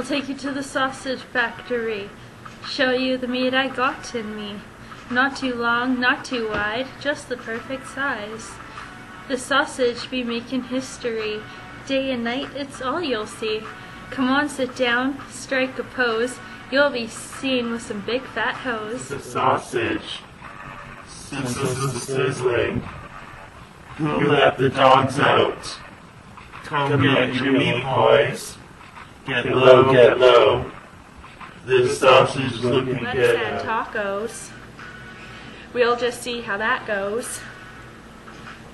I'll take you to the sausage factory, show you the meat I got in me. Not too long, not too wide, just the perfect size. The sausage be making history, day and night, it's all you'll see. Come on, sit down, strike a pose, you'll be seen with some big fat hoes. The sausage. Sizzling. You let the dogs out. Come get your meat, boys. Get low, get low. This sausage is looking Let's good. add tacos. We'll just see how that goes.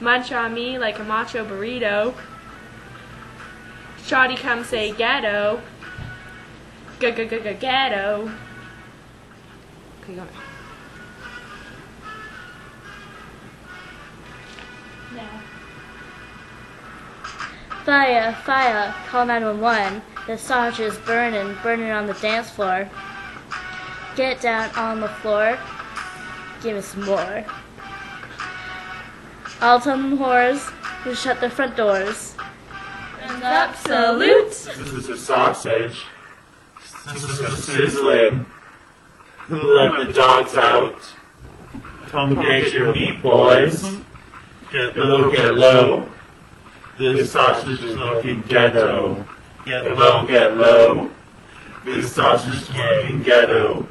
Munch on me like a macho burrito. Shoddy come say ghetto. G g g g ghetto. Okay, go. Now. Fire, fire, call 911. The sausage is burning, burning on the dance floor. Get down on the floor. Give me some more. I'll them whores to shut their front doors. And absolute. This is a sausage. This is a sizzling. Let the dogs out. Come get your meat, boys. Get low, get low. This sausage is looking ghetto. Get low, get low. This sausage looking ghetto.